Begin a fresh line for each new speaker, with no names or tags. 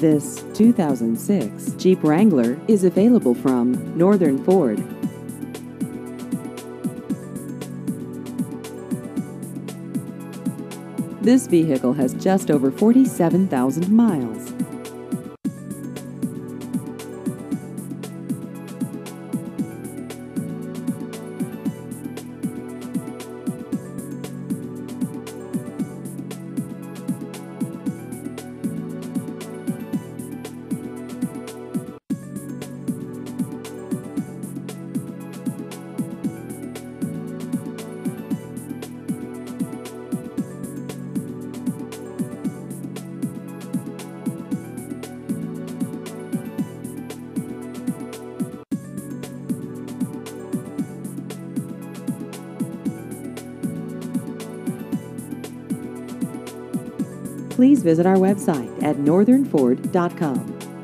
This 2006 Jeep Wrangler is available from Northern Ford. This vehicle has just over 47,000 miles. Please visit our website at northernford.com.